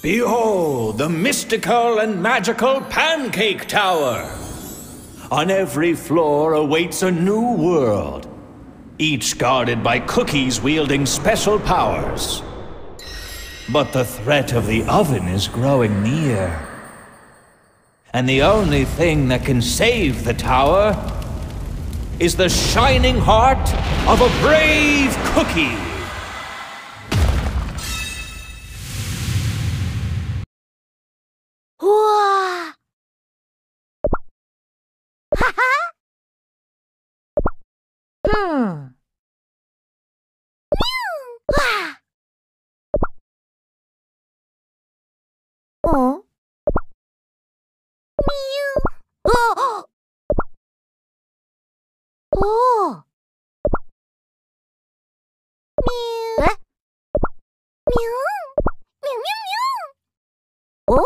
Behold, the mystical and magical Pancake Tower! On every floor awaits a new world, each guarded by cookies wielding special powers. But the threat of the oven is growing near. And the only thing that can save the tower is the shining heart of a brave cookie! ん。みゆあ。おおみゆえみゅんみゅんみゅんみゅんおお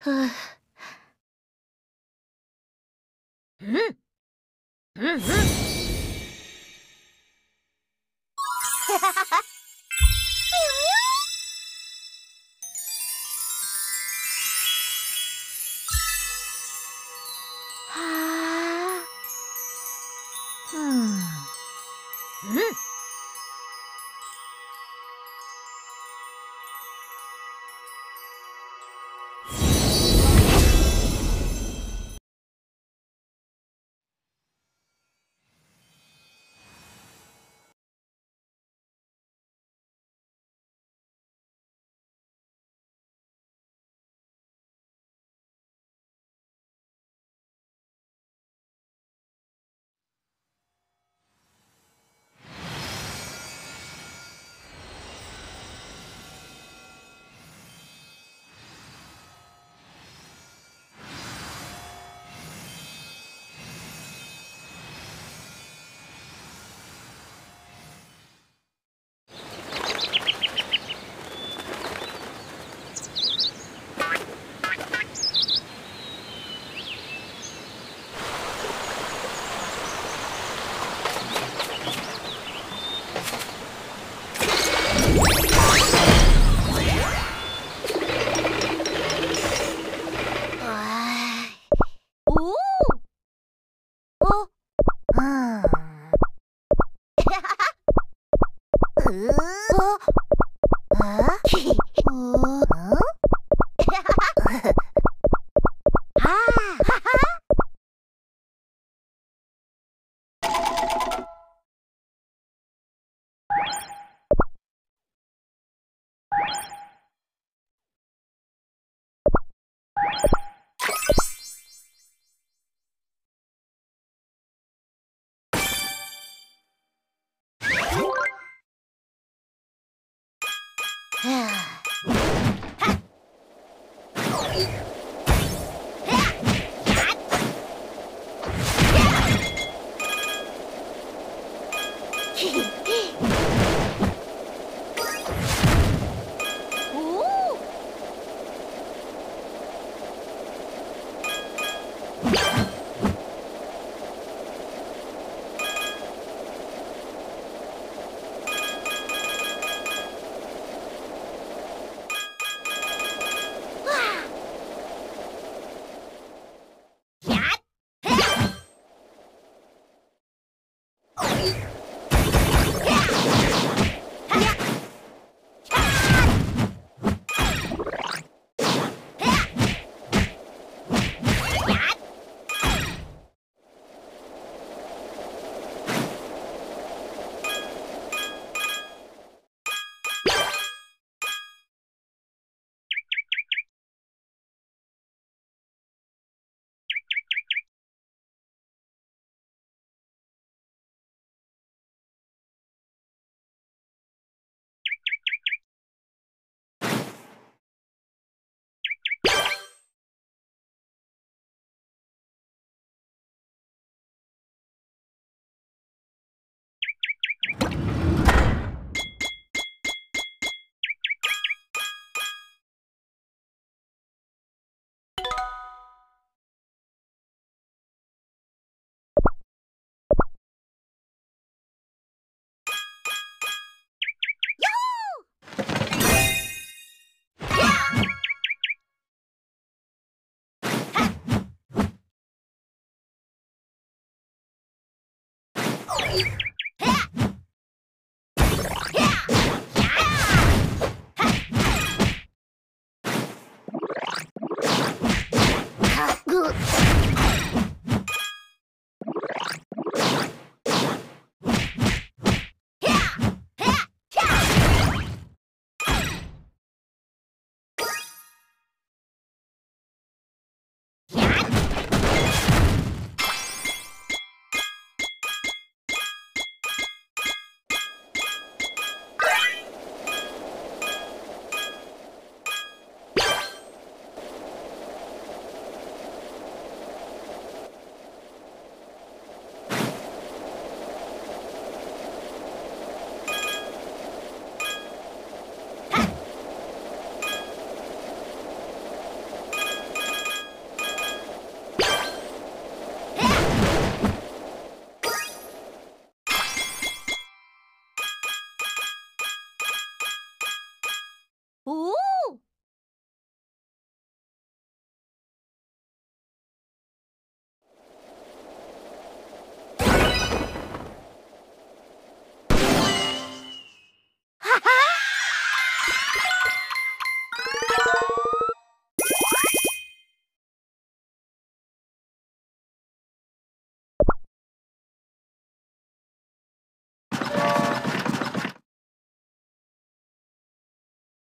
ふううん。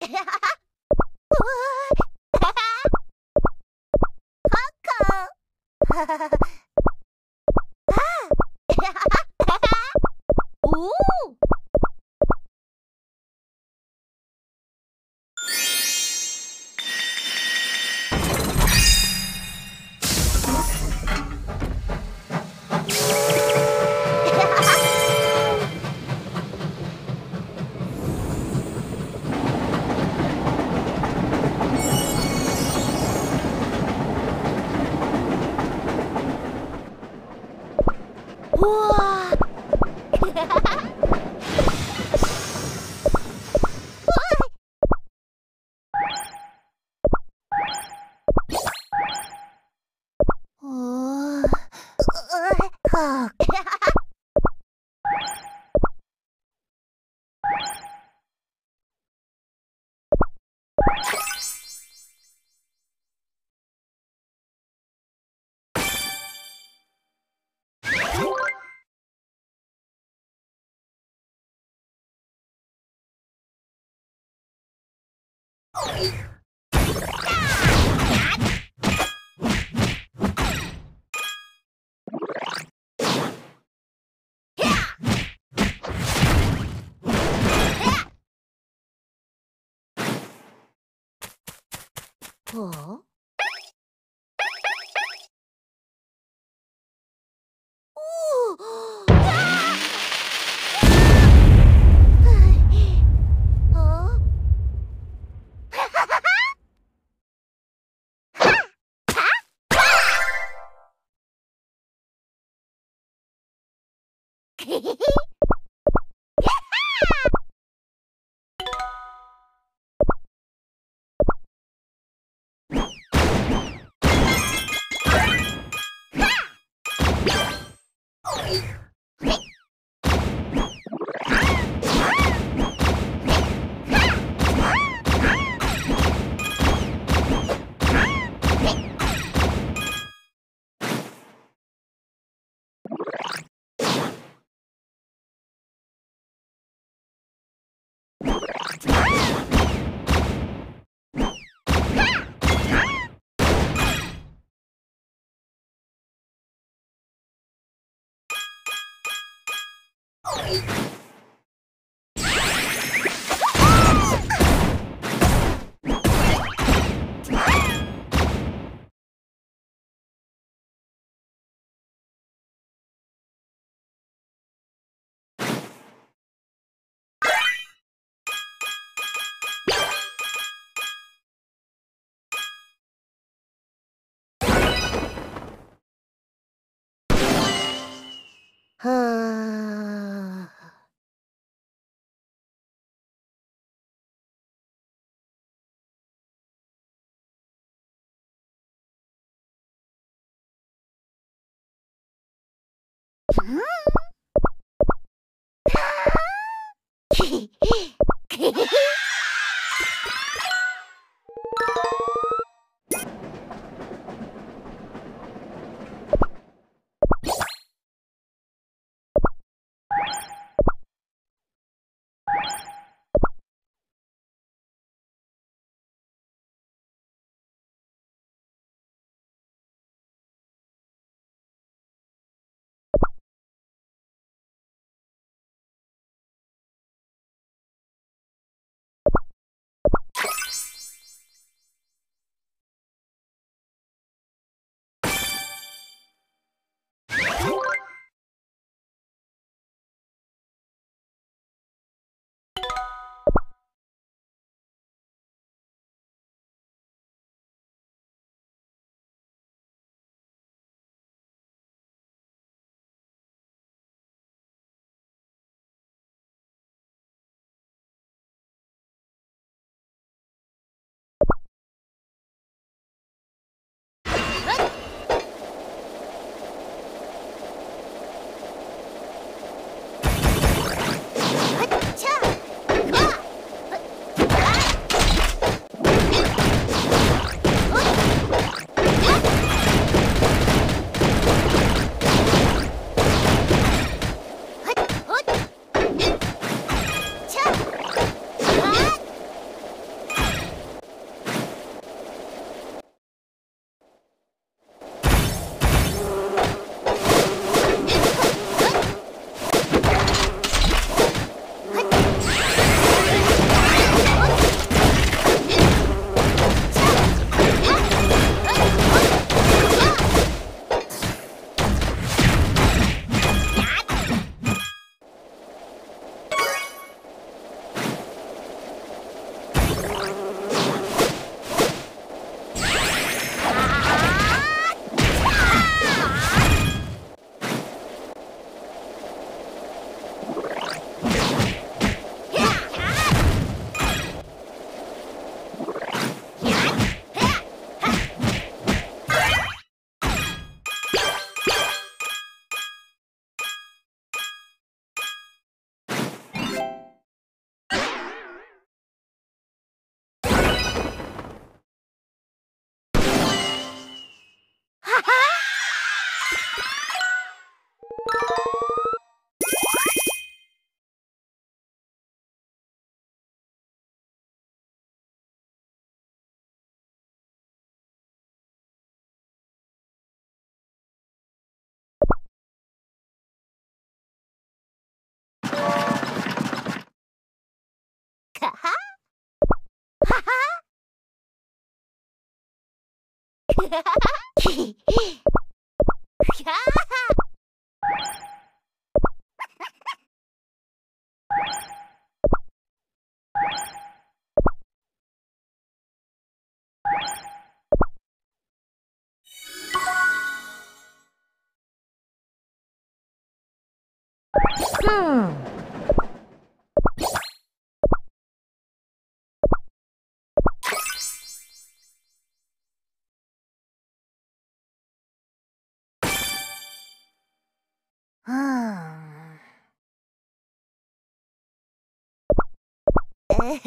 Yeah. はあはう ははははひえへへ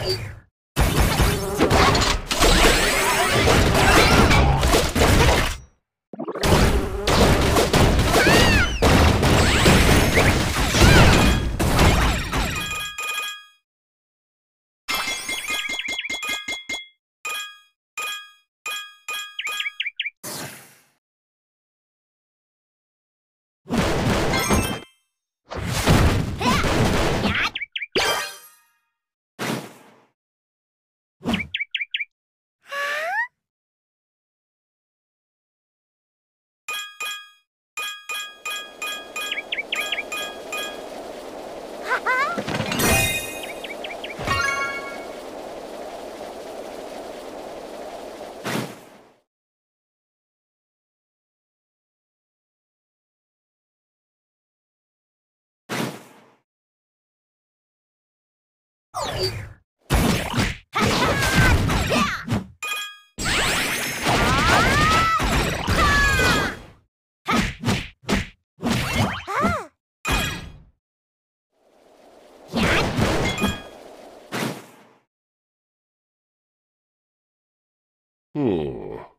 Bye. Hmm.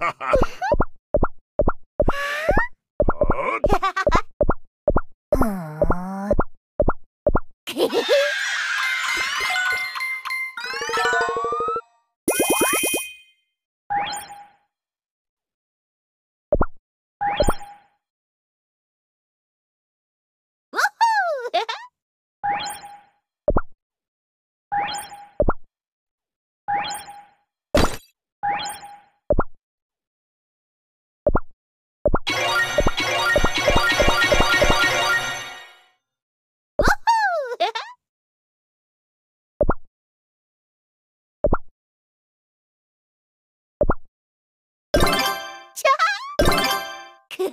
ha ha ha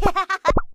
哈哈哈哈